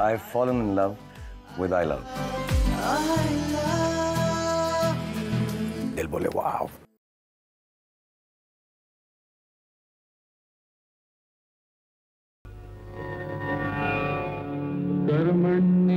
I've fallen in love with I Love. I love Él volé, wow. Karmanya.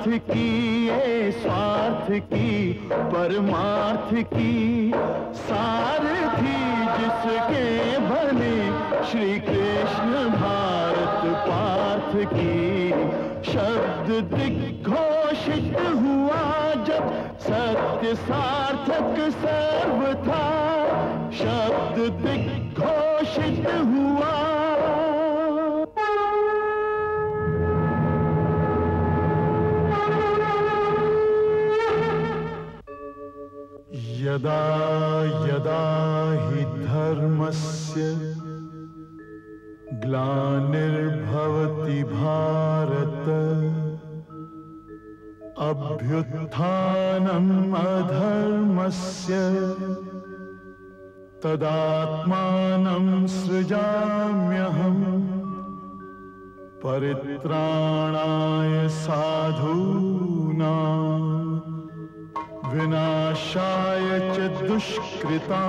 पुरुषार्थ की, ये स्वार्थ की, परमार्थ की। सारथी जिसके बने श्री कृष्ण भारत पार्थ की। शब्द दिग्घोषित हुआ जब सत्य सार्थक सर्व था। शब्द दिग्घोषित अधर्मस्य तदात्मानं सृजाम्यहम् परित्राणाय साधूनाम् विनाशाय च दुष्कृता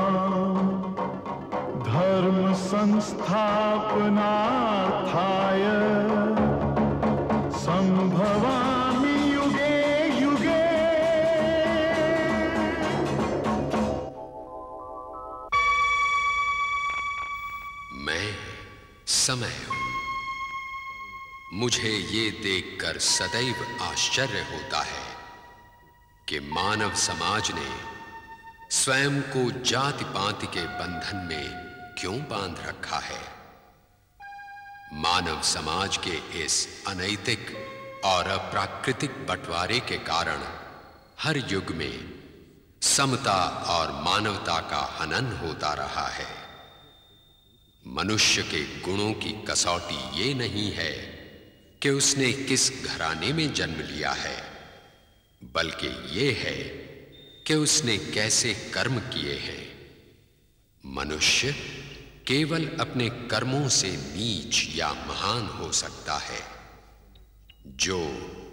धर्म संस्थापनार्थाय समय मुझे ये देखकर सदैव आश्चर्य होता है कि मानव समाज ने स्वयं को जाति पाति के बंधन में क्यों बाँध रखा है? मानव समाज के इस अनैतिक और अप्राकृतिक बंटवारे के कारण हर युग में समता और मानवता का हनन होता रहा है। मनुष्य के गुणों की कसौटी ये नहीं है कि उसने किस घराने में जन्म लिया है, बल्कि ये है कि उसने कैसे कर्म किए हैं। मनुष्य केवल अपने कर्मों से नीच या महान हो सकता है। जो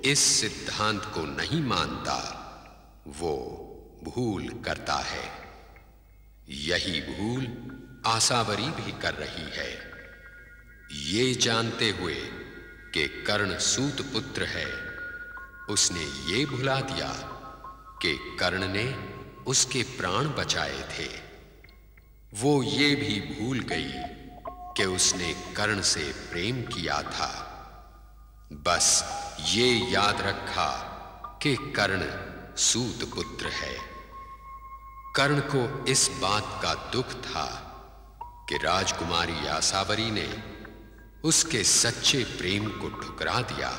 इस सिद्धांत को नहीं मानता, वो भूल करता है। यही भूल आसावरी भी कर रही है। ये जानते हुए कि कर्ण सूत पुत्र है, उसने ये भुला दिया कि कर्ण ने उसके प्राण बचाए थे। वो ये भी भूल गई कि उसने कर्ण से प्रेम किया था। बस ये याद रखा कि कर्ण सूत पुत्र है। कर्ण को इस बात का दुख था कि राजकुमारी आसावरी ने उसके सच्चे प्रेम को ठुकरा दिया।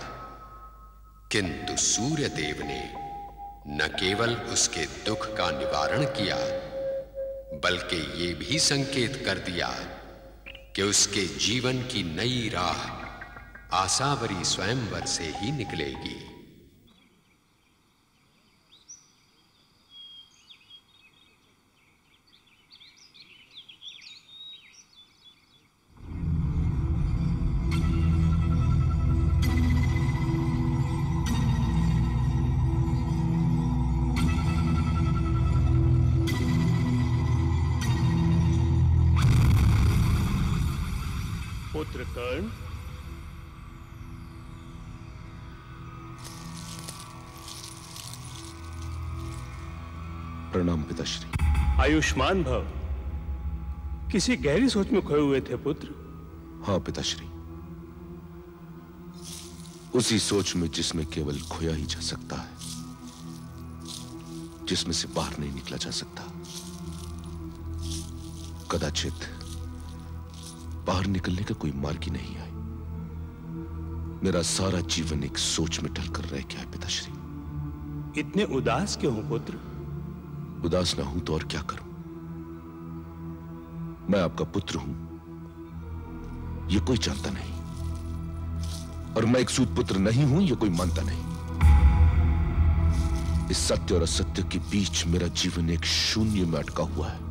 किंतु सूर्य देव ने न केवल उसके दुख का निवारण किया, बल्कि ये भी संकेत कर दिया कि उसके जीवन की नई राह आसावरी स्वयंवर से ही निकलेगी। पुत्र कर्ण प्रणाम पिताश्री। आयुष्मान भव। किसी गहरी सोच में खोए हुए थे पुत्र? हाँ पिताश्री। उसी सोच में जिसमें केवल खोया ही जा सकता है जिसमें से बाहर नहीं निकला जा सकता। कदाचित बाहर निकलने का कोई मार्ग ही नहीं आए। मेरा सारा जीवन एक सोच में ढलकर रह गया है पिताश्री। इतने उदास क्यों हो पुत्र? उदास ना हूँ तो और क्या करूँ? मैं आपका पुत्र हूँ। यह कोई जानता नहीं। और मैं एक सूत पुत्र नहीं हूँ यह कोई मानता नहीं। इस सत्य और असत्य के बीच मेरा जीवन एक शून्य में अटका हुआ है।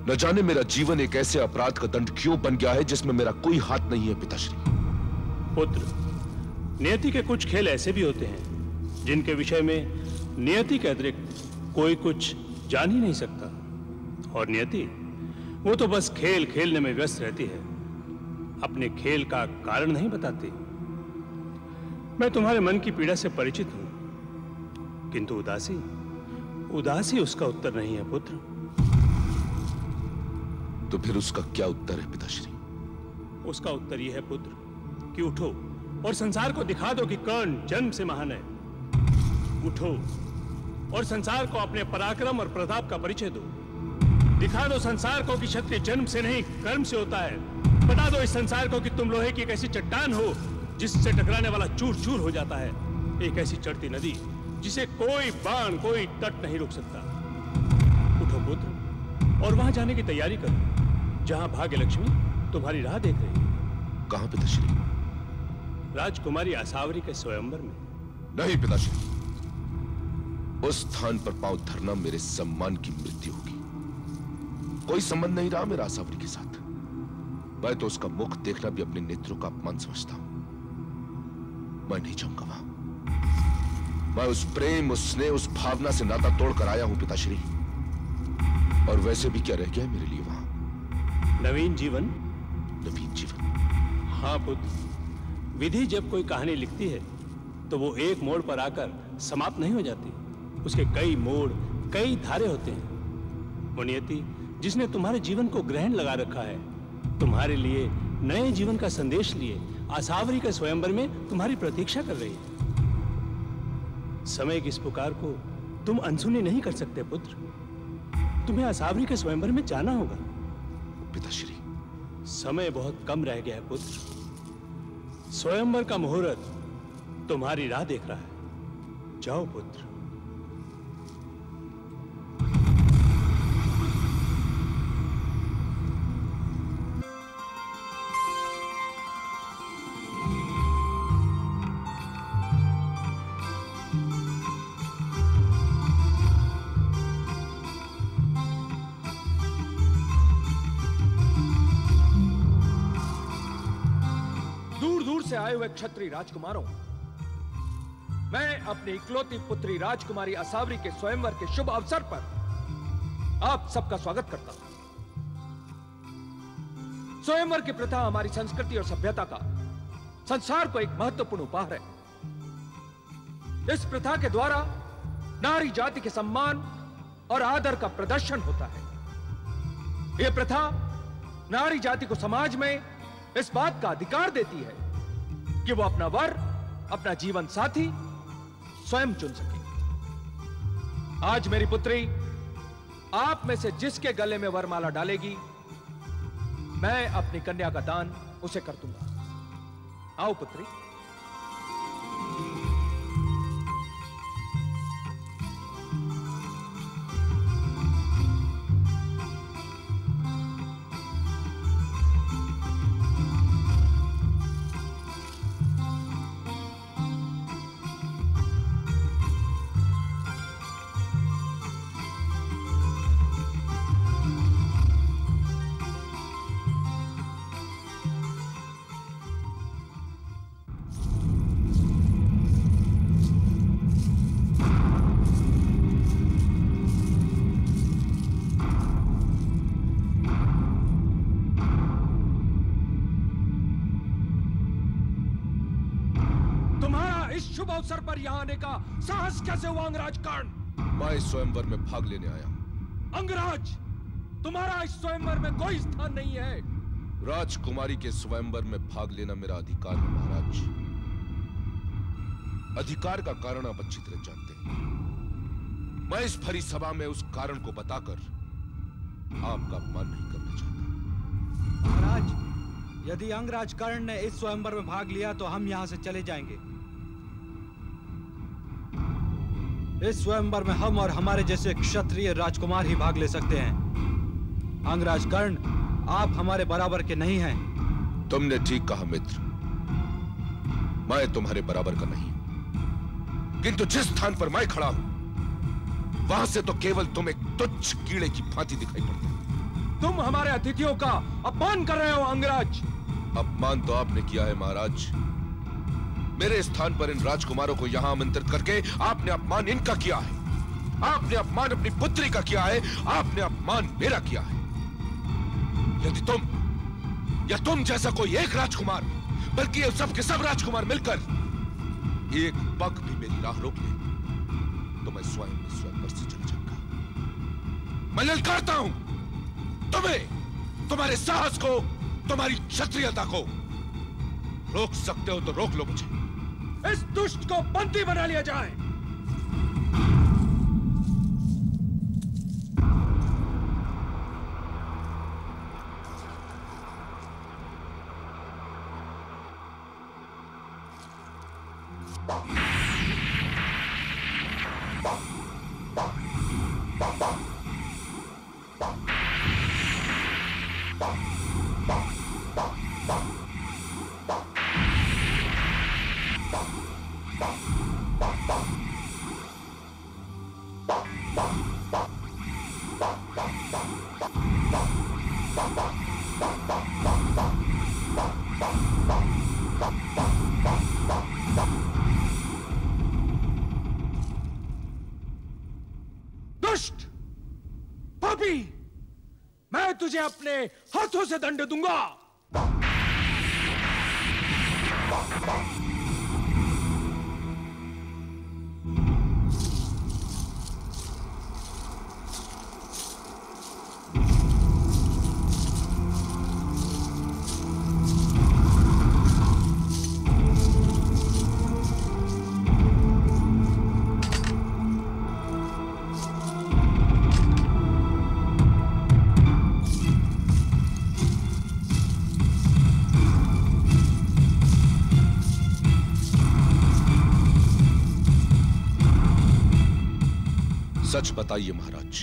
न जाने मेरा जीवन एक ऐसे अपराध का दंड क्यों बन गया है जिसमें मेरा कोई हाथ नहीं है, पिताश्री। पुत्र, नियति के कुछ खेल ऐसे भी होते हैं, जिनके विषय में नियति के अतिरिक्त कोई कुछ जान ही नहीं सकता। और नियति, वो तो बस खेल खेलने में व्यस्त रहती है, अपने खेल का कारण नहीं बताती। मैं तुम्हारे मन की पीड़ा से परिचित हूँ, किंतु उदासी उदासी उसका उत्तर नहीं है, पुत्र। तो फिर उसका क्या उत्तर है, पिताश्री? उसका उत्तर यह है, पुत्र, कि उठो और संसार को दिखा दो कि कर्ण जन्म से महान है। उठो और संसार को अपने पराक्रम और प्रताप का परिचय दो। दिखा दो संसार को कि क्षत्रिय जन्म से नहीं, कर्म से होता है। बता दो इस संसार को कि तुम लोहे की एक ऐसी चट्टान हो, जिससे टकराने वाला चूर चूर हो जाता है। एक ऐसी चढ़ती नदी, जिसे कोई बाण, कोई तट नहीं रोक सकता। उठो, पुत्र, और वहाँ जाने की तैयारी करो। जहाँ भाग्य लक्ष्मी तुम्हारी राह देख रही है। कहाँ पिताश्री? राजकुमारी आसावरी के स्वयंवर में। नहीं पिताश्री। उस स्थान पर पाँव धरना मेरे सम्मान की मृत्यु होगी। कोई संबंध नहीं रहा मेरा आसावरी के साथ। मैं तो उसका मुख देखना भी अपने नेत्रों का अपमान समझता हूँ। मैं नहीं जाऊँगा वहाँ। मैं उस प्रेम उस स्नेह उस भावना से नाता तोड़कर आया हूँ पिताश्री। और वैसे भी क्या रह गया मेरे लिए? नवीन जीवन? नवीन जीवन। हाँ पुत्र विधि जब कोई कहानी लिखती है तो वो एक मोड़ पर आकर समाप्त नहीं हो जाती। उसके कई मोड़ कई धारे होते हैं। वो नियति जिसने तुम्हारे जीवन को ग्रहण लगा रखा है तुम्हारे लिए नए जीवन का संदेश लिए आसावरी के स्वयंवर में तुम्हारी प्रतीक्षा कर रही है। समय की इस पुकार को तुम अनसुनी नहीं कर सकते पुत्र। तुम्हें आसावरी के स्वयंवर में जाना होगा। पिताश्री। समय बहुत कम रह गया है पुत्र। स्वयंवर का मुहूर्त तुम्हारी राह देख रहा है। जाओ पुत्र। क्षत्रिय राजकुमारों, मैं अपनी इकलौती पुत्री राजकुमारी असावरी के स्वयंवर के शुभ अवसर पर आप सबका स्वागत करता हूँ। स्वयंवर की प्रथा हमारी संस्कृति और सभ्यता का संसार को एक महत्वपूर्ण उपहार है। इस प्रथा के द्वारा नारी जाति के सम्मान और आदर का प्रदर्शन होता है। यह प्रथा नारी जाति को समाज में इस बात का अधिकार देती है कि वो अपना वर, अपना जीवन साथी स्वयं चुन सके। आज मेरी पुत्री, आप में से जिसके गले में वरमाला डालेगी, मैं अपनी कन्या का दान उसे कर दूँगा। आओ पुत्री। अंगराज कर्ण मैं इस स्वयंवर में भाग लेने आया हूँ। अंगराज तुम्हारा इस स्वयंवर में कोई स्थान नहीं है। राजकुमारी के स्वयंवर में भाग लेना मेरा अधिकार है महाराज। अधिकार का कारण आप अच्छी तरह जानते हैं। मैं इस भरी सभा में उस कारण को बताकर आपका अपमान नहीं करना चाहता। महाराज यदि अंगराज कर्ण ने इस स्वयंवर में भाग लिया तो हम यहाँ से चले जाएँगे। इस स्वयंवर में हम और हमारे जैसे क्षत्रिय राजकुमार ही भाग ले सकते हैं। अंगराज कर्ण आप हमारे बराबर के नहीं हैं। तुमने ठीक कहा मित्र। मैं तुम्हारे बराबर का नहीं किंतु जिस स्थान पर मैं खड़ा हूँ वहाँ से तो केवल तुम एक तुच्छ कीड़े की भांति दिखाई पड़ते हो। तुम हमारे अतिथियों का अपमान कर रहे हो अंगराज। अपमान तो आपने किया है महाराज। मेरे स्थान पर इन राजकुमारों को यहाँ आमंत्रित करके आपने अपमान इनका किया है। आपने अपमान अपनी पुत्री का किया है। आपने अपमान मेरा किया है। यदि तुम, या तुम जैसा कोई एक राजकुमार, बल्कि ये सब के सब राजकुमार मिलकर एक पग भी मेरी राह रोक ले तो मैं स्वयं स्वयं पर से चल जाऊँगा मैं ललकारता हूँ। तुम्हें, तुम्हारे साहस को, तुम्हारी क्षत्रियता को रोक सकते हो तो रोक लो मुझे। इस दुष्ट को बंदी बना लिया जाए। दुष्ट तुझे अपने हाथों से दंड दूँगा। सच बताइए महाराज।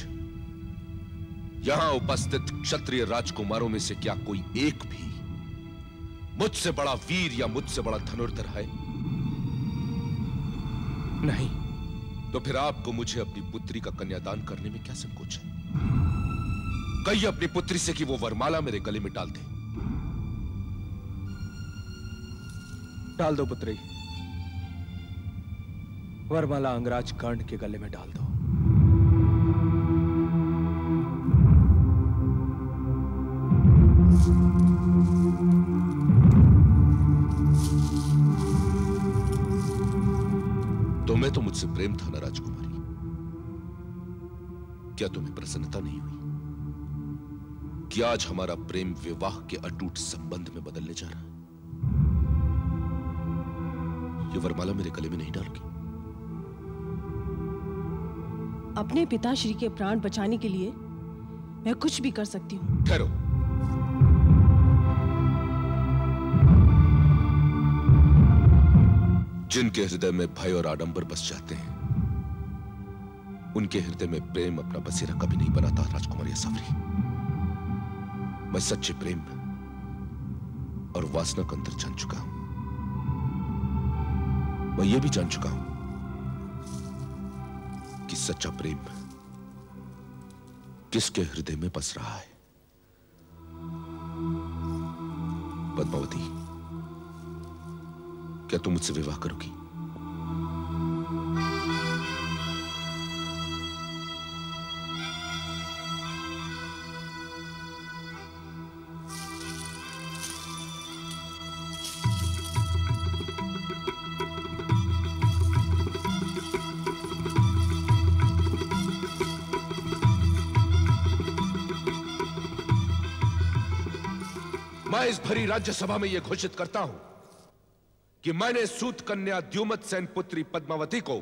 यहाँ उपस्थित क्षत्रिय राजकुमारों में से क्या कोई एक भी मुझसे बड़ा वीर या मुझसे बड़ा धनुर्धर है? नहीं। तो फिर आपको मुझे अपनी पुत्री का कन्यादान करने में क्या संकोच है? कहिए अपनी पुत्री से कि वो वरमाला मेरे गले में डाल दे। डाल दो पुत्री। वरमाला अंगराज कर्ण के गले में डाल दो। प्रेम था ना राजकुमारी। क्या तुम्हें प्रसन्नता नहीं हुई? कि आज हमारा प्रेम विवाह के अटूट संबंध में बदलने जा रहा है? ये वरमाला मेरे गले में नहीं डालोगी। अपने पिताश्री के प्राण बचाने के लिए मैं कुछ भी कर सकती हूँ। ठहरो। जिनके हृदय में भय और आडंबर बस जाते हैं, उनके हृदय में प्रेम अपना बसेरा कभी नहीं बनाता राजकुमारी सावरी मैं सच्चे प्रेम और वासना का अंतर जान चुका हूँ। मैं ये भी जान चुका हूँ कि सच्चा प्रेम किसके हृदय में बस रहा है? पद्मावती। क्या तुम मुझसे विवाह करोगी मैं इस भरी राज्यसभा में यह घोषित करता हूँ कि मैंने सूत कन्या द्युमत सेन पुत्री पद्मावती को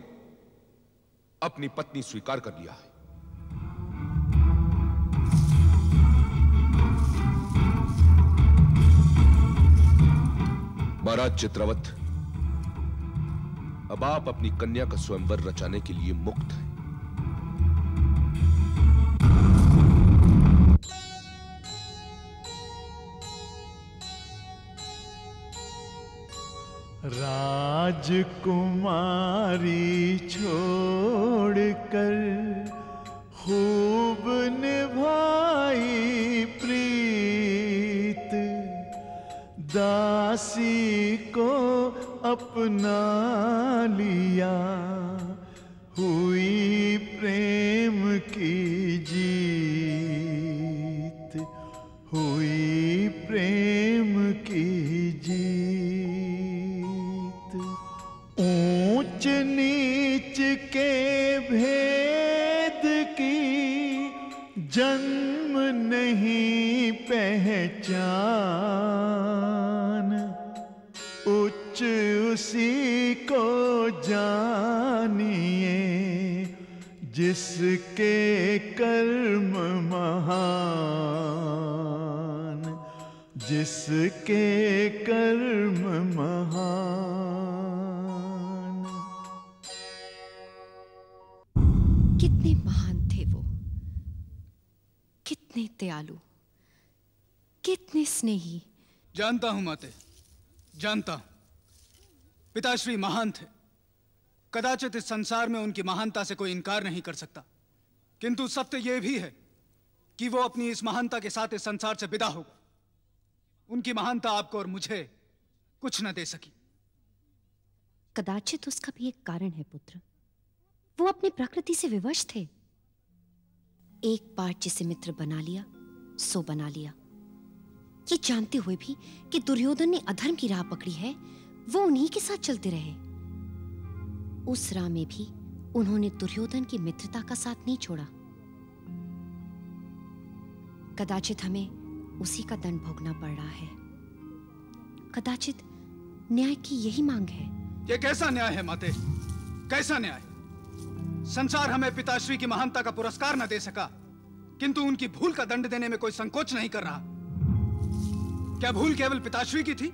अपनी पत्नी स्वीकार कर लिया है। महाराज चित्रवत, अब आप अपनी कन्या का स्वयंवर रचाने के लिए मुक्त हैं। राजकुमारी छोड़कर खूब निभाई प्रीत। दासी को अपना लिया हुई प्रेम कितने स्नेही जानता हूँ माते जानता हूँ। पिताश्री महान थे कदाचित इस संसार में उनकी महानता से कोई इनकार नहीं कर सकता। किंतु सत्य यह भी है कि वो अपनी इस महानता के साथ इस संसार से विदा होगा। उनकी महानता आपको और मुझे कुछ न दे सकी। कदाचित उसका भी एक कारण है पुत्र। वो अपनी प्रकृति से विवश थे। एक बार जिसे मित्र बना लिया सो बना लिया। ये जानते हुए भी कि दुर्योधन ने अधर्म की राह पकड़ी है, वो उन्हीं के साथ चलते रहे। उस राह में भी उन्होंने दुर्योधन की मित्रता का साथ नहीं छोड़ा। कदाचित हमें उसी का दंड भोगना पड़ रहा है। कदाचित न्याय की यही मांग है। ये कैसा न्याय है, माते? कैसा न्याय संसार हमें पिताश्री की महानता का पुरस्कार न दे सका, किंतु उनकी भूल का दंड देने में कोई संकोच नहीं कर रहा। क्या भूल केवल पिताश्री की थी?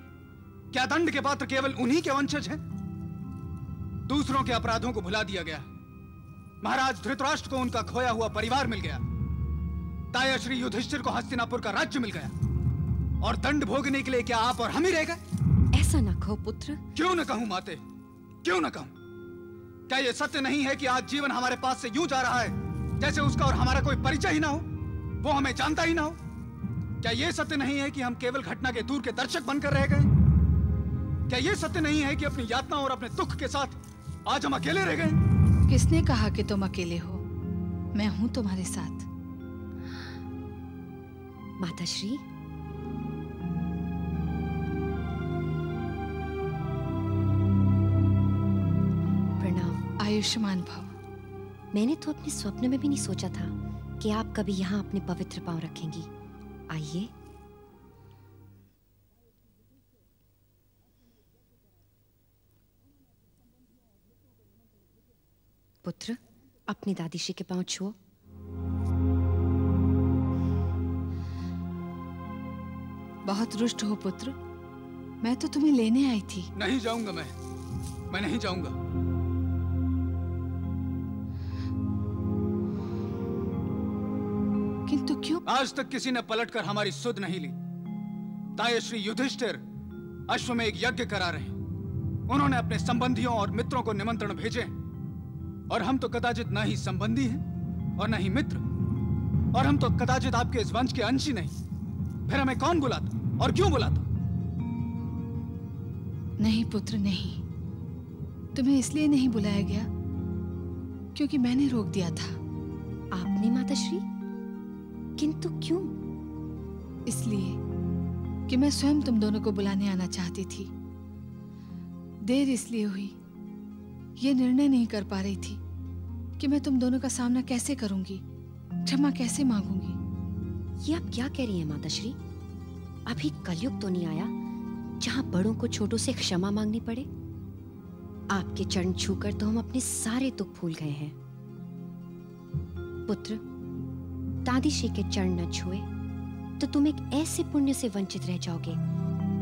क्या दंड के पात्र केवल उन्हीं के वंशज हैं? दूसरों के अपराधों को भुला दिया गया। महाराज धृतराष्ट्र को उनका खोया हुआ परिवार मिल गया। ताया श्री युधिष्ठिर को हस्तिनापुर का राज्य मिल गया। और दंड भोगने के लिए क्या आप और हम ही रह गए? ऐसा न कहो पुत्र। क्यों न कहूँ माते? क्यों न कहूँ? क्या यह सत्य नहीं है कि आज जीवन हमारे पास से यूँ जा रहा है जैसे उसका और हमारा कोई परिचय ही ना हो? वो हमें जानता ही ना हो। क्या यह सत्य नहीं है कि हम केवल घटना के दूर के दर्शक बनकर रह गए? क्या यह सत्य नहीं है कि अपनी यातना और अपने दुख के साथ आज हम अकेले रह गए? किसने कहा कि तुम अकेले हो? मैं हूँ तुम्हारे साथ। माताश्री? प्रणाम। आयुष्मान भव। मैंने तो अपने स्वप्न में भी नहीं सोचा था कि आप कभी यहाँ अपने पवित्र पाँव रखेंगी। आइए। पुत्र, अपनी दादी श्री के पाँव छुओ। बहुत रुष्ट हो पुत्र। मैं तो तुम्हें लेने आई थी। नहीं जाऊँगा मैं। मैं नहीं जाऊँगा। आज तक किसी ने पलटकर हमारी सुध नहीं ली। ताये श्री युधिष्ठिर अश्व में एक यज्ञ करा रहे उन्होंने अपने संबंधियों और मित्रों को निमंत्रण भेजे और हम तो कदाचित न ही संबंधी हैं और न ही मित्र। और हम तो कदाचित आपके इस वंश के अंश ही नहीं। फिर हमें कौन बुलाता और क्यों बुलाता? नहीं पुत्र नहीं। तुम्हें इसलिए नहीं बुलाया गया क्योंकि मैंने रोक दिया था। आपने माताश्री किंतु क्यों? इसलिए कि मैं स्वयं तुम दोनों को बुलाने आना चाहती थी। देर इसलिए हुई। ये निर्णय नहीं कर पा रही थी कि मैं तुम दोनों का सामना कैसे करूँगी क्षमा कैसे मांगूँगी। ये आप क्या कह रही हैं माताश्री अभी कलयुग तो नहीं आया जहाँ बड़ों को छोटों से क्षमा मांगनी पड़े। आपके चरण छूकर तो हम अपने सारे दुख भूल गए हैं। पुत्र दादी श्री के चरण न छुए तो तुम एक ऐसे पुण्य से वंचित रह जाओगे,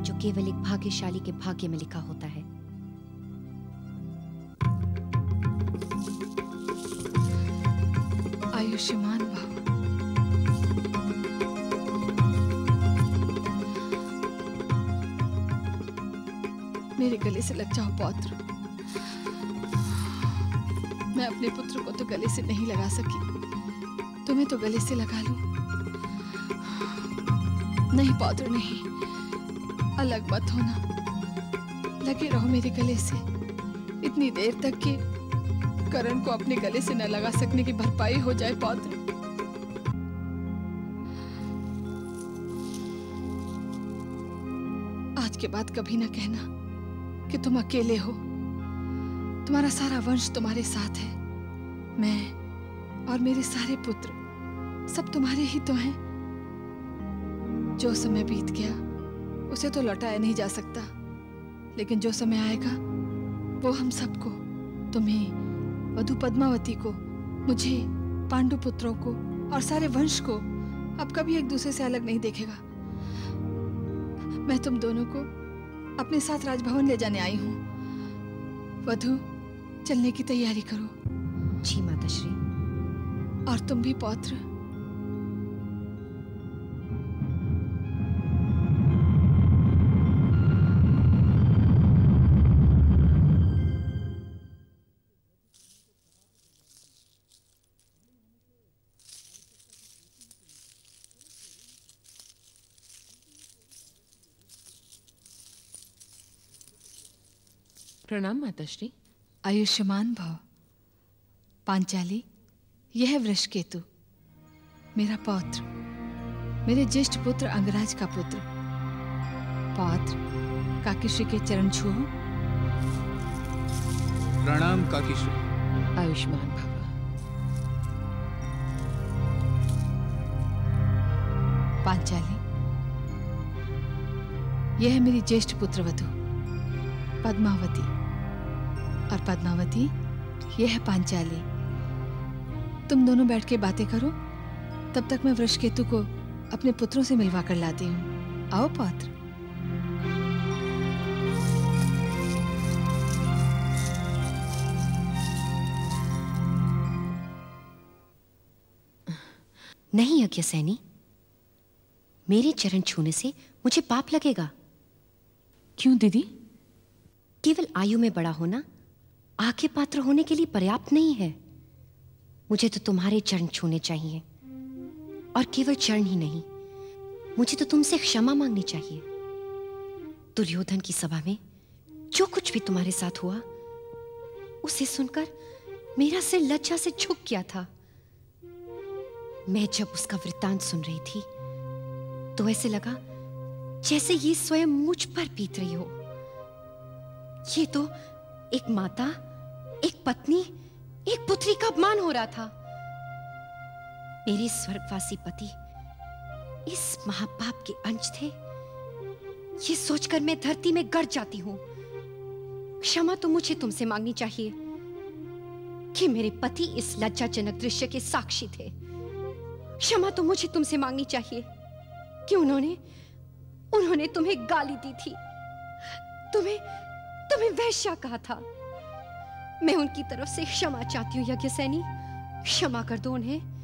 जो केवल एक भाग्यशाली के भाग्य में लिखा होता है। आयुष्मान भव मेरे गले से लग जाओ पौत्र। मैं अपने पुत्र को तो गले से नहीं लगा सकी। तुम्हें तो गले से लगा लूँ। नहीं पौत्र नहीं, अलग मत होना। लगे रहो मेरे गले से, इतनी देर तक कि करण को अपने गले से न लगा सकने की भरपाई हो जाए पौत्र। आज के बाद कभी ना कहना कि तुम अकेले हो। तुम्हारा सारा वंश तुम्हारे साथ है। मैं और मेरे सारे पुत्र। सब तुम्हारे ही तो हैं। जो समय बीत गया उसे तो लौटाया नहीं जा सकता। लेकिन जो समय आएगा वो हम सबको तुम्हें वधु पद्मावती को मुझे पांडु पुत्रों को और सारे वंश को अब कभी एक दूसरे से अलग नहीं देखेगा। मैं तुम दोनों को अपने साथ राजभवन ले जाने आई हूँ। वधु चलने की तैयारी करो। जी माता श्री और तुम भी पौत्र। प्रणाम माताश्री। आयुष्मान भव। पांचाली यह है वृषकेतु मेरा पौत्र। मेरे ज्येष्ठ पुत्र अंगराज का पुत्र। पौत्र काकीश्री के चरण छुओ। प्रणाम काकीश्री। आयुष्मान भव। पांचाली यह मेरी ज्येष्ठ पुत्र वधु पद्मावती। और पद्मावती यह है पांचाली। तुम दोनों बैठ के बातें करो तब तक मैं वृषकेतु को अपने पुत्रों से मिलवा कर लाती हूँ। आओ पौत्र। नहीं यज्ञ सैनी मेरे चरण छूने से मुझे पाप लगेगा। क्यों दीदी? केवल आयु में बड़ा होना आगे पात्र होने के लिए पर्याप्त नहीं है। मुझे तो तुम्हारे चरण छूने चाहिए। और केवल चरण ही नहीं, मुझे तो तुमसे क्षमा मांगनी चाहिए। दुर्योधन की सभा में जो कुछ भी तुम्हारे साथ हुआ, उसे सुनकर मेरा सिर लज्जा से झुक गया था। मैं जब उसका वृत्तांत सुन रही थी तो ऐसे लगा जैसे ये स्वयं मुझ पर बीत रही हो। ये तो एक माता एक पत्नी, एक पुत्री का अपमान हो रहा था। मेरे स्वर्गवासी पति, इस महापाप के अंश थे। ये सोचकर मैं धरती में गड़ जाती हूँ। क्षमा तो मुझे तुमसे मांगनी चाहिए कि मेरे पति इस लज्जाजनक दृश्य के साक्षी थे। क्षमा तो मुझे तुमसे मांगनी चाहिए कि उन्होंने उन्होंने तुम्हें गाली दी थी। तुम्हें तुम्हें वैश्या कहा था। मैं उनकी तरफ़ से क्षमा चाहती हूँ यज्ञ सैनी क्षमा कर दो उन्हें।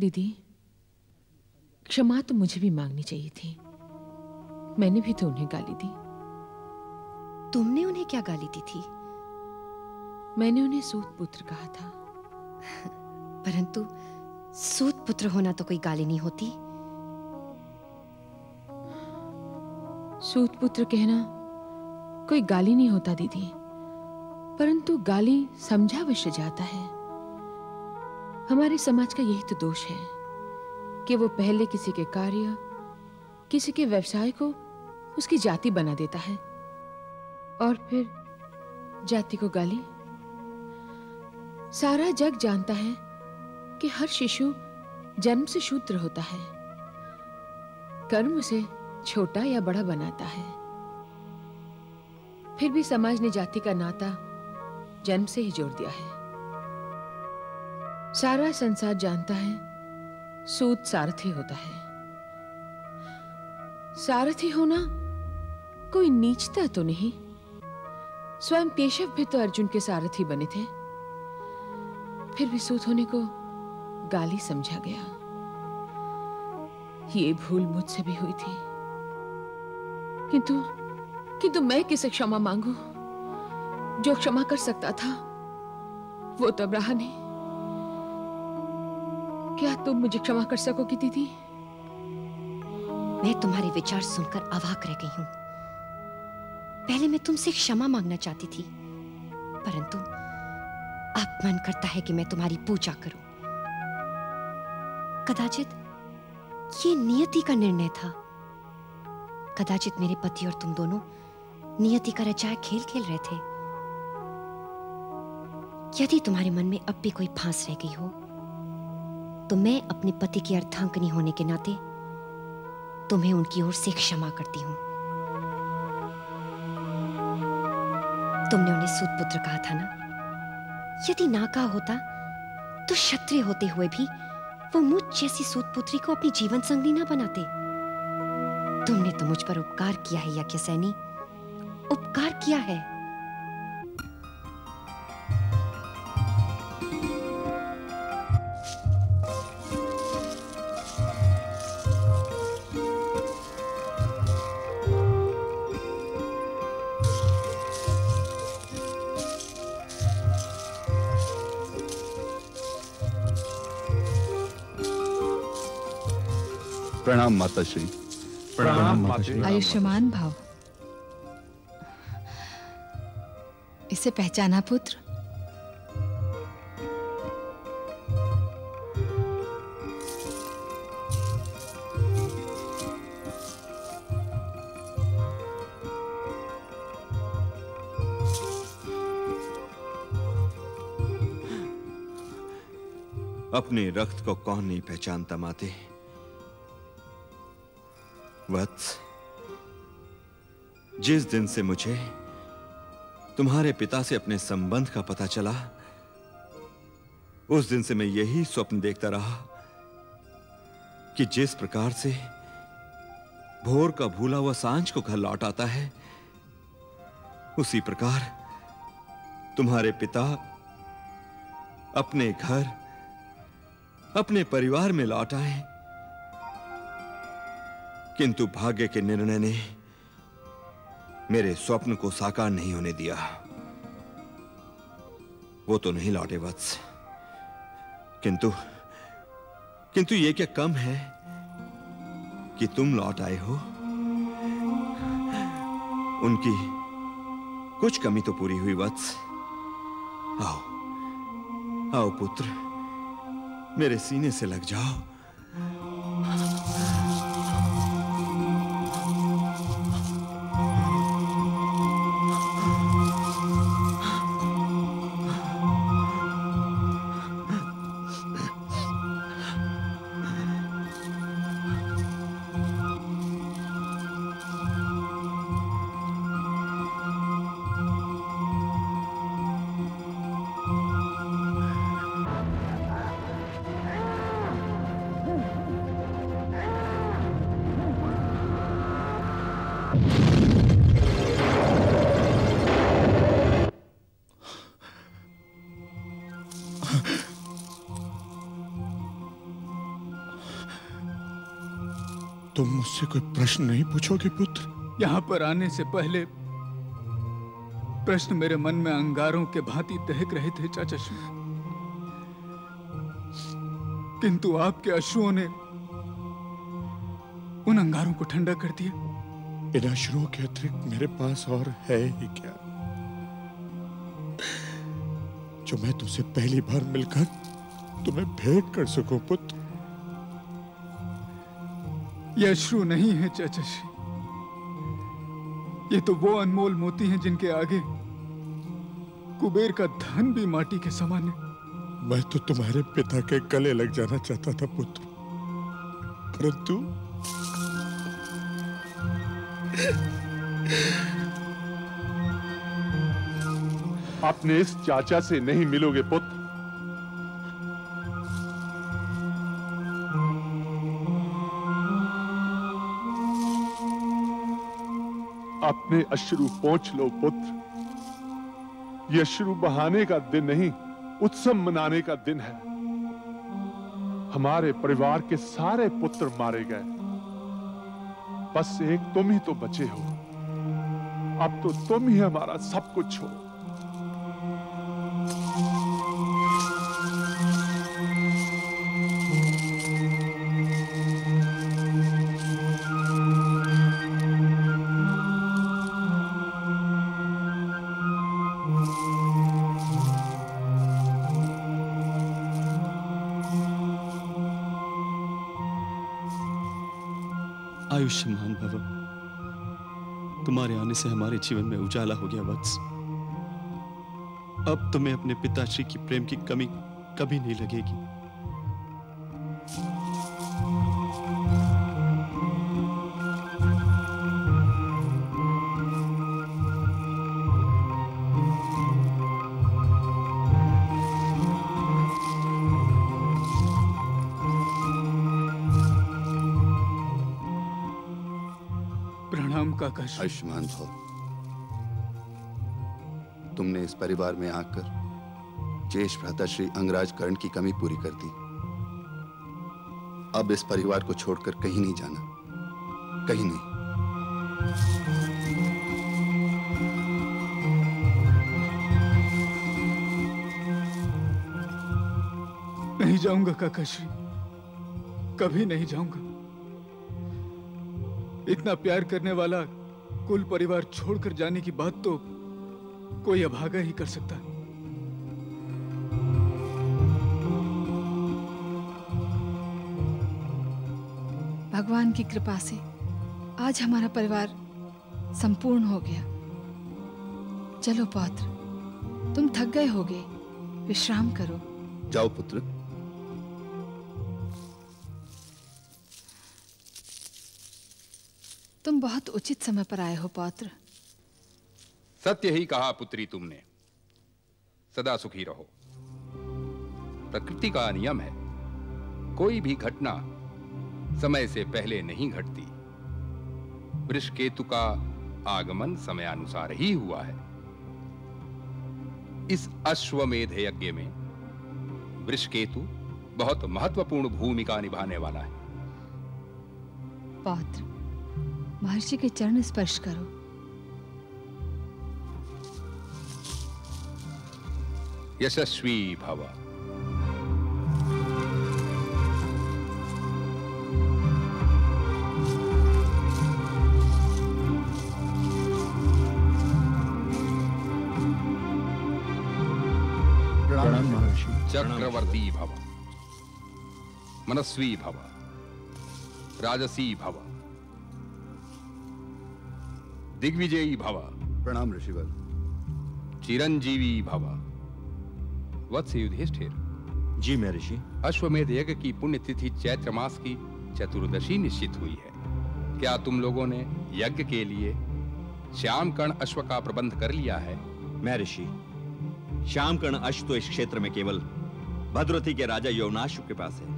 दीदी क्षमा तो मुझे भी मांगनी चाहिए थी। मैंने भी तो उन्हें गाली दी। तुमने उन्हें क्या गाली दी थी? मैंने उन्हें सूत पुत्र कहा था। परंतु सूत पुत्र होना तो कोई गाली नहीं होती। सूत पुत्र कहना, कोई गाली नहीं होता, दीदी। परंतु गाली समझा अवश्य जाता है। हमारे समाज का यही तो दोष है कि वो पहले किसी के कार्य, किसी के व्यवसाय को उसकी जाति बना देता है। और फिर जाति को गाली? सारा जग जानता है कि हर शिशु जन्म से शूद्र होता है। कर्म उसे छोटा या बड़ा बनाता है। फिर भी समाज ने जाति का नाता जन्म से ही जोड़ दिया है। सारा संसार जानता है, सूत सारथी होता है। सारथी होना कोई नीचता तो नहीं। स्वयं केशव भी तो अर्जुन के सारथी बने थे। फिर भी सूत होने को गाली समझा गया। ये भूल मुझसे भी हुई थी। किंतु किंतु मैं किसे क्षमा मांगू? जो क्षमा कर सकता था, वो तो अब रहा नहीं क्या तुम मुझे क्षमा कर सकोगी, दीदी? मैं तुम्हारे विचार सुनकर अवाक रह गई हूँ। पहले मैं तुमसे क्षमा मांगना चाहती थी, परंतु अब मन करता है कि मैं तुम्हारी पूजा करूँ। कदाचित ये नियति का निर्णय था। कदाचित मेरे पति और तुम दोनों नियति का रचाया खेल खेल रहे थे। यदि तुम्हारे मन में अब भी कोई फांस रह गई हो तो मैं अपने पति की अर्धांकनी होने के नाते तुम्हें उनकी ओर से क्षमा करती हूँ। तुमने उन्हें सूत पुत्र कहा था ना? यदि ना कहा होता तो क्षत्रिय होते हुए भी वो मुझ जैसी सूत पुत्री को अपनी जीवन संगनी ना बनाते। तुमने तो मुझ पर उपकार किया है, यज्ञ सैनी उपकार किया है प्रणाम माता श्री। आयुष्मान भाव। इसे पहचाना पुत्र? अपने रक्त को कौन नहीं पहचानता माते? वत्स जिस दिन से मुझे तुम्हारे पिता से अपने संबंध का पता चला, उस दिन से मैं यही स्वप्न देखता रहा कि जिस प्रकार से भोर का भूला हुआ साँझ को घर लौट आता है, उसी प्रकार तुम्हारे पिता अपने घर, अपने परिवार में लौट आए। किंतु भाग्य के निर्णय ने मेरे स्वप्न को साकार नहीं होने दिया। वो तो नहीं लौटे वत्स। किंतु किंतु ये क्या कम है कि तुम लौट आए हो? उनकी कुछ कमी तो पूरी हुई वत्स। आओ आओ पुत्र, मेरे सीने से लग जाओ। प्रश्न नहीं पूछोगे पुत्र? यहाँ पर आने से पहले प्रश्न मेरे मन में अंगारों के भांति दहक रहे थे चाचा श्री किंतु आपके अश्रुओं ने उन अंगारों को ठंडा कर दिया। इन अश्रुओं के अतिरिक्त मेरे पास और है ही क्या? जो मैं तुमसे पहली बार मिलकर तुम्हें भेंट कर सकूँ पुत्र? ये अश्रु नहीं है चाचा श्री ये तो वो अनमोल मोती हैं जिनके आगे कुबेर का धन भी माटी के समान है। मैं तो तुम्हारे पिता के गले लग जाना चाहता था पुत्र। परंतु अपने इस चाचा से नहीं मिलोगे पुत्र। अपने अश्रु पहुँच लो, पुत्र। ये अश्रु बहाने का दिन नहीं, उत्सव मनाने का दिन है। हमारे परिवार के सारे पुत्र मारे गए। बस एक तुम ही तो बचे हो। अब तो तुम ही हमारा सब कुछ हो। आयुष्मान भव तुम्हारे आने से हमारे जीवन में उजाला हो गया, वत्स। अब तुम्हें अपने पिताश्री की प्रेम की कमी कभी नहीं लगेगी। आयुष्मान भव तुमने इस परिवार में आकर ज्येष्ठ भ्राता श्री अंगराज कर्ण की कमी पूरी कर दी। अब इस परिवार को छोड़कर कहीं नहीं जाना। कहीं नहीं। नहीं जाऊँगा, काका श्री। कभी नहीं जाऊँगा। इतना प्यार करने वाला कुल परिवार छोड़कर जाने की बात तो कोई अभागा ही कर सकता। है भगवान की कृपा से आज हमारा परिवार संपूर्ण हो गया। चलो पौत्र तुम थक गए होगे। विश्राम करो। जाओ पुत्र। तुम बहुत उचित समय पर आए हो पौत्र। सत्य ही कहा पुत्री तुमने। सदा सुखी रहो। प्रकृति का नियम है। कोई भी घटना समय से पहले नहीं घटती। वृष केतु का आगमन समयानुसार ही हुआ है। इस अश्वमेध यज्ञ में वृष केतु बहुत महत्वपूर्ण भूमिका निभाने वाला है। पौत्र महर्षि के चरण स्पर्श करो। यशस्वी भव। चक्रवर्ती भव। मनस्वी भव। राजसी भव। दिग्विजयी भव। प्रणाम ऋषिवर। चिरंजीवी भव। वत्स युधिष्ठिर जी मैं ऋषि। अश्वमेध यज्ञ की पुण्यतिथि चैत्र मास की चतुर्दशी निश्चित हुई है। क्या तुम लोगों ने यज्ञ के लिए श्याम कर्ण अश्व का प्रबंध कर लिया है? मैं ऋषि। श्याम कर्ण अश्व तो इस क्षेत्र में केवल भद्रवती के राजा यौनाश्व के पास है।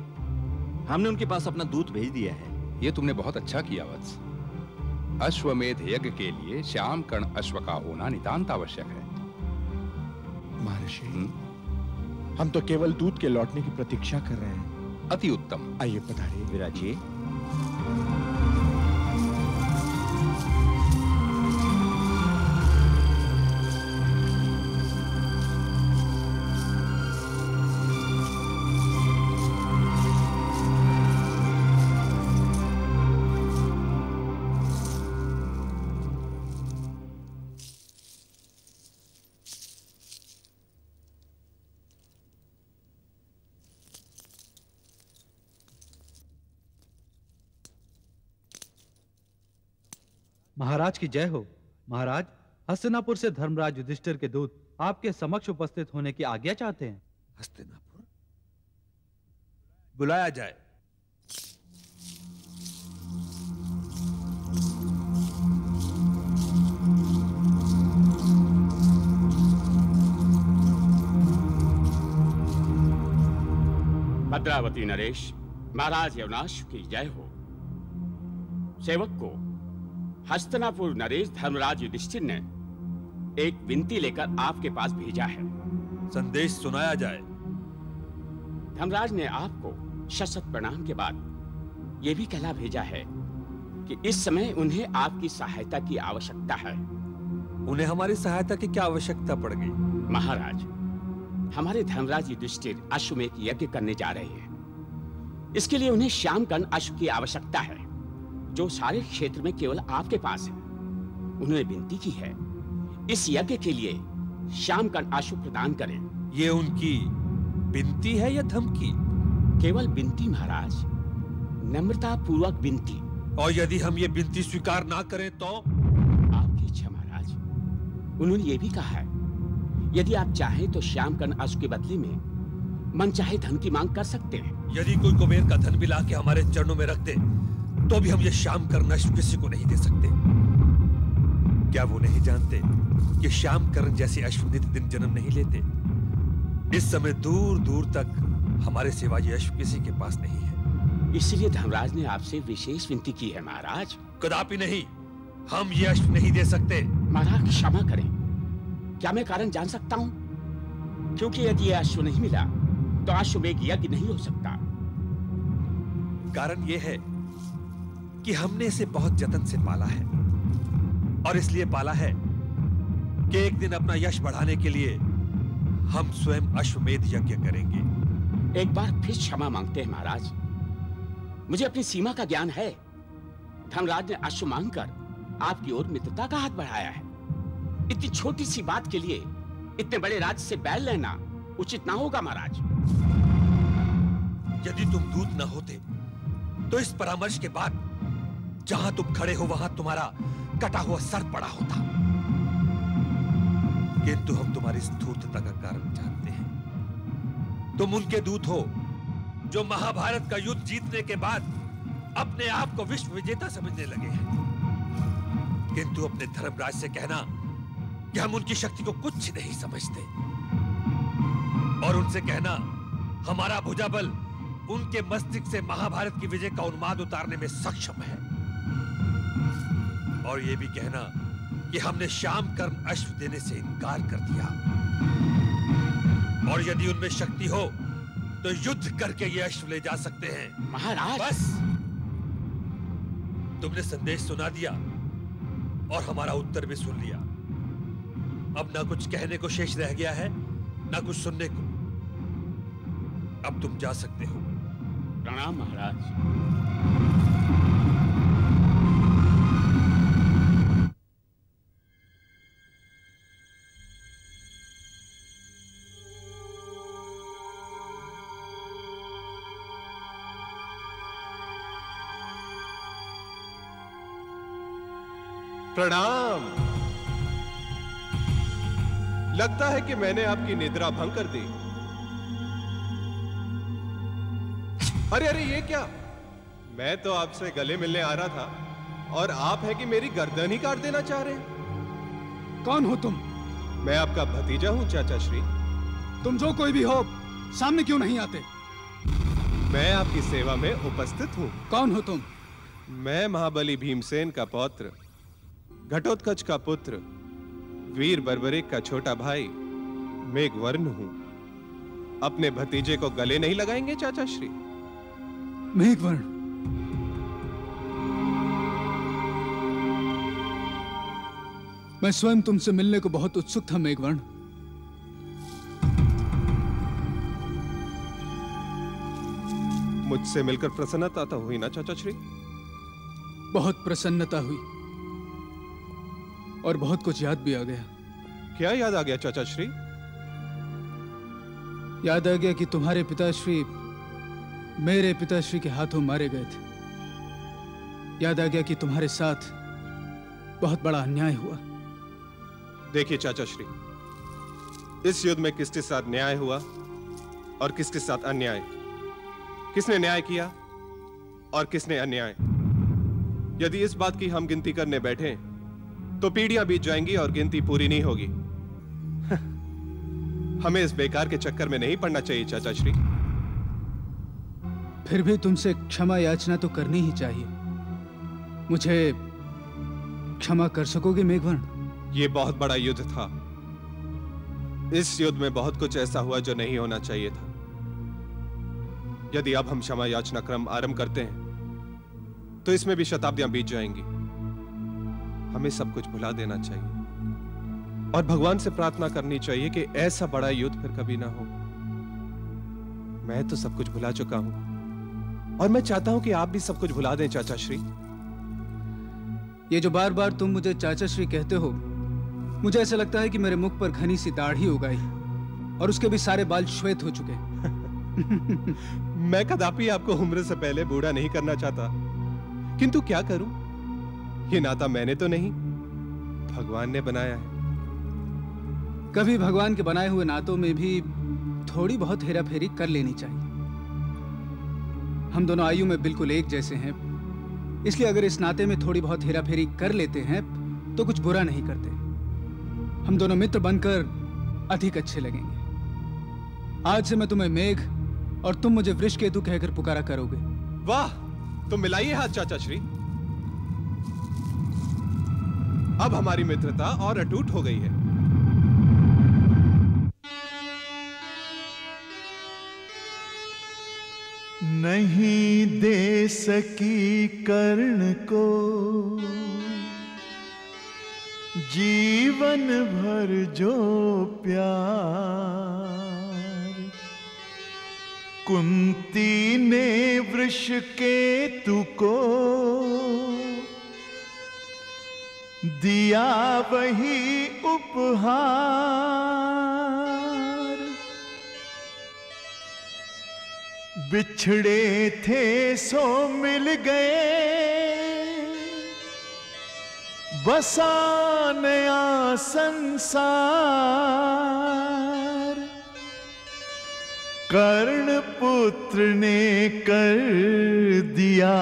हमने उनके पास अपना दूत भेज दिया है। ये तुमने बहुत अच्छा किया वत्स। अश्वमेध यज्ञ के लिए श्याम कर्ण अश्व का होना नितांत आवश्यक है। महर्षि हम तो केवल दूध के लौटने की प्रतीक्षा कर रहे हैं। अति उत्तम। आइए पधारिए। विराजिए महाराज की जय हो। महाराज, हस्तिनापुर से धर्मराज युधिष्ठिर के दूत आपके समक्ष उपस्थित होने की आज्ञा चाहते हैं। हस्तिनापुर? बुलाया जाए। भद्रावती नरेश, महाराज यवनाश की जय हो। सेवक को हस्तनापुर नरेश धर्मराज युधिष्ठिर ने एक विनती लेकर आपके पास भेजा है। संदेश सुनाया जाए। धर्मराज ने आपको शत प्रणाम के बाद यह भी कहला भेजा है कि इस समय उन्हें आपकी सहायता की आवश्यकता है। उन्हें हमारी सहायता की क्या आवश्यकता पड़ गई? महाराज हमारे धर्मराज युधिष्ठिर अश्वमेध यज्ञ करने जा रहे हैं। इसके लिए उन्हें श्याम कर्ण अश्व की आवश्यकता है। जो सारे क्षेत्र में केवल आपके पास है। उन्होंने विनती की है। इस यज्ञ के लिए श्याम कर्ण अश्व प्रदान करें। ये उनकी विनती है या धमकी? केवल विनती महाराज। नम्रता पूर्वक विनती। और यदि हम ये विनती स्वीकार ना करें तो? आपकी इच्छा महाराज। उन्होंने ये भी कहा है। यदि आप चाहें तो श्याम कर्ण अश्व के बदले में मन चाहे धन की मांग कर सकते हैं। यदि कोई कुबेर का धन भी ला के हमारे चरणों में रख दे तो भी हम ये श्याम कर्ण अश्व किसी को नहीं दे सकते। क्या वो नहीं जानते कि श्याम कर्ण जैसे अश्व नित दिन जन्म नहीं लेते? इस समय दूर दूर तक हमारे सिवा ये अश्व किसी के पास नहीं है। इसलिए धर्मराज ने आपसे विशेष विनती की है महाराज। कदापि नहीं। हम ये अश्व नहीं दे सकते। महाराज क्षमा करें। क्या मैं कारण जान सकता हूँ? क्योंकि यदि यह अश्व नहीं मिला तो अश्व अश्वमेघ यज्ञ नहीं हो सकता। कारण यह है कि हमने इसे बहुत जतन से पाला है। और इसलिए पाला है कि एक दिन अपना यश बढ़ाने के लिए हम स्वयं अश्वमेध यज्ञ करेंगे। एक बार फिर क्षमा मांगते हैं महाराज। मुझे अपनी सीमा का ज्ञान है। धर्मराज ने अश्व मांगकर आपकी ओर मित्रता का हाथ बढ़ाया है। इतनी छोटी सी बात के लिए इतने बड़े राज्य से बैल लेना उचित ना होगा महाराज। यदि तुम दूत न होते तो इस परामर्श के बाद जहाँ तुम खड़े हो, वहाँ तुम्हारा कटा हुआ सर पड़ा होता। किंतु हम तुम्हारी स्थूर्तता का कारण जानते हैं। तुम उनके दूत हो, जो महाभारत का युद्ध जीतने के बाद अपने आप को विश्व विजेता समझने लगे हैं। किंतु अपने धर्मराज से कहना कि हम उनकी शक्ति को कुछ नहीं समझते। और उनसे कहना, हमारा भुजा बल उनके मस्तिष्क से महाभारत की विजय का उन्माद उतारने में सक्षम है। और यह भी कहना कि हमने श्याम कर्म अश्व देने से इनकार कर दिया। और यदि उनमें शक्ति हो तो युद्ध करके ये अश्व ले जा सकते हैं। महाराज! बस! तुमने संदेश सुना दिया और हमारा उत्तर भी सुन लिया। अब ना कुछ कहने को शेष रह गया है ना कुछ सुनने को। अब तुम जा सकते हो। प्रणाम महाराज। प्रणाम। लगता है कि मैंने आपकी निद्रा भंग कर दी। अरे अरे ये क्या? मैं तो आपसे गले मिलने आ रहा था और आप है कि मेरी गर्दन ही काट देना चाह रहे कौन हो तुम? मैं आपका भतीजा हूँ चाचा श्री। तुम जो कोई भी हो सामने क्यों नहीं आते? मैं आपकी सेवा में उपस्थित हूँ। कौन हो तुम? मैं महाबली भीमसेन का पौत्र। घटोत्कच का पुत्र वीर बर्बरिक का छोटा भाई मेघवर्ण हूँ। अपने भतीजे को गले नहीं लगाएँगे चाचा श्री? मेघवर्ण। मैं स्वयं तुमसे मिलने को बहुत उत्सुक था मेघवर्ण। मुझसे मिलकर प्रसन्नता तो हुई ना चाचा श्री? बहुत प्रसन्नता हुई। और बहुत कुछ याद भी आ गया। क्या याद आ गया चाचा श्री याद आ गया कि तुम्हारे पिताश्री मेरे पिताश्री के हाथों मारे गए थे। याद आ गया कि तुम्हारे साथ बहुत बड़ा अन्याय हुआ। देखिए चाचा श्री इस युद्ध में किसके साथ न्याय हुआ और किसके साथ अन्याय? किसने न्याय किया और किसने अन्याय? यदि इस बात की हम गिनती करने बैठे तो पीढ़ियाँ बीत जाएँगी और गिनती पूरी नहीं होगी। हमें इस बेकार के चक्कर में नहीं पड़ना चाहिए चाचा श्री। फिर भी तुमसे क्षमा याचना तो करनी ही चाहिए। मुझे क्षमा कर सकोगे मेघवर्ण? ये बहुत बड़ा युद्ध था। इस युद्ध में बहुत कुछ ऐसा हुआ जो नहीं होना चाहिए था। यदि अब हम क्षमा याचना क्रम आरंभ करते हैं तो इसमें भी शताब्दियाँ बीत जाएँगी। हमें सब कुछ भुला देना चाहिए। और भगवान से प्रार्थना करनी चाहिए कि ऐसा बड़ा युद्ध फिर कभी ना हो। मैं तो सब कुछ भुला चुका हूँ। और मैं चाहता हूँ कि आप भी सब कुछ भुला दें चाचा श्री ये जो बार बार तुम मुझे चाचा श्री कहते हो मुझे ऐसा लगता है कि मेरे मुख पर घनी सी दाढ़ी हो गई और उसके भी सारे बाल श्वेत हो चुके। मैं कदापि आपको उम्र से पहले बूढ़ा नहीं करना चाहता। किंतु क्या करूँ? ये नाता मैंने तो नहीं भगवान ने बनाया है। कभी भगवान के बनाए हुए नातों में भी थोड़ी बहुत हेरा फेरी कर लेनी चाहिए। हम दोनों आयु में बिल्कुल एक जैसे हैं इसलिए अगर इस नाते में थोड़ी बहुत हेरा फेरी कर लेते हैं तो कुछ बुरा नहीं करते। हम दोनों मित्र बनकर अधिक अच्छे लगेंगे। आज से मैं तुम्हें मेघ और तुम मुझे वृक्ष केतु कहकर पुकारा करोगे। वाह तो मिलाइए हाथ चाचा श्री। अब हमारी मित्रता और अटूट हो गई है। नहीं दे सकी कर्ण को। जीवन भर जो प्यार। कुंती ने वृष को दिया वही उपहार। बिछड़े थे सो मिल गए। बसा नया संसार कर्ण पुत्र ने कर दिया।